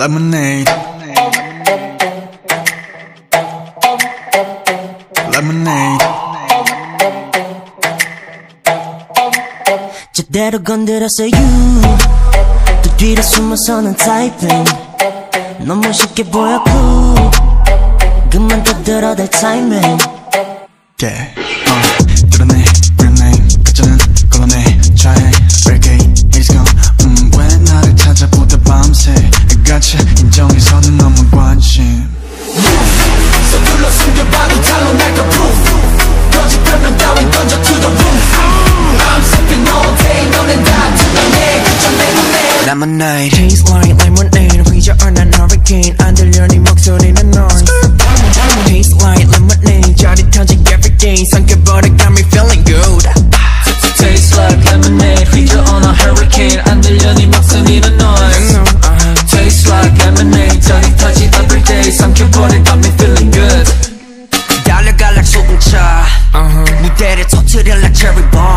Lemonade Lemonade 제대로 건드렸어 you 또 뒤로 숨어서는 타이핑. 너무 쉽게 cool 그만 떠들어 댈 타이밍. Yeah 눈에 Lemonade Taste like lemonade 휘저어난 hurricane 안 들려 네 목소리는 noise Taste like lemonade 짜릿하지 everyday 삼켜버려 got me feeling good Taste like lemonade 휘저어나 hurricane 안 들려 네 목소리는 noise Taste like lemonade 짜릿하지 everyday 삼켜버린 got me feeling good 달려갈 like 소금차 무대를 터뜨려 like cherry bomb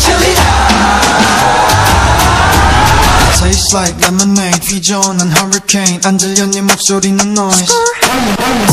ice, we gon' chill it out Taste like lemonade 휘저어난 hurricane 안 들려 네 목소리는 noise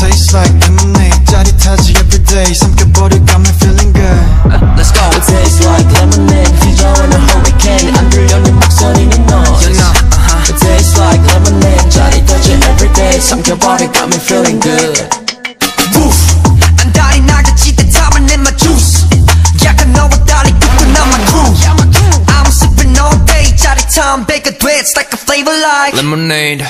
Taste like lemonade 짜릿하지 everyday 삼켜버려 time, bake a twist like a flavor like lemonade.